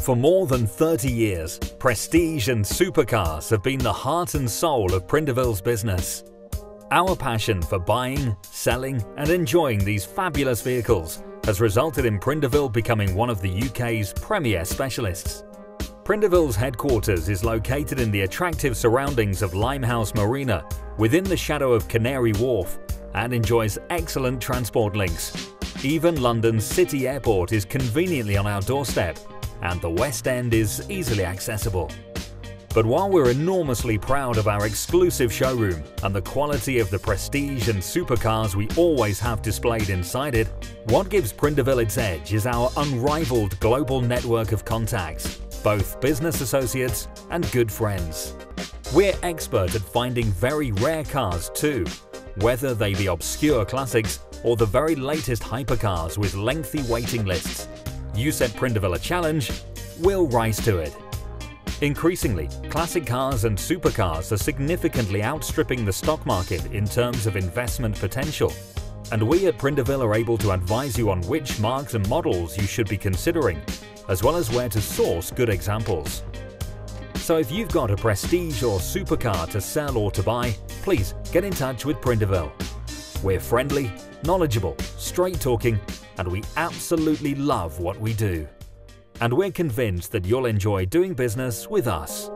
For more than 30 years, prestige and supercars have been the heart and soul of Prindiville's business. Our passion for buying, selling and enjoying these fabulous vehicles has resulted in Prindiville becoming one of the UK's premier specialists. Prindiville's headquarters is located in the attractive surroundings of Limehouse Marina within the shadow of Canary Wharf and enjoys excellent transport links. Even London's City Airport is conveniently on our doorstep and the West End is easily accessible. But while we're enormously proud of our exclusive showroom and the quality of the prestige and supercars we always have displayed inside it, what gives Prindiville its edge is our unrivaled global network of contacts, both business associates and good friends. We're expert at finding very rare cars too, whether they be obscure classics or the very latest hypercars with lengthy waiting lists you set Prindiville a challenge, we'll rise to it. Increasingly, classic cars and supercars are significantly outstripping the stock market in terms of investment potential. And we at Prindiville are able to advise you on which marques and models you should be considering, as well as where to source good examples. So if you've got a prestige or supercar to sell or to buy, please get in touch with Prindiville. We're friendly, knowledgeable, straight talking, and we absolutely love what we do. And we're convinced that you'll enjoy doing business with us.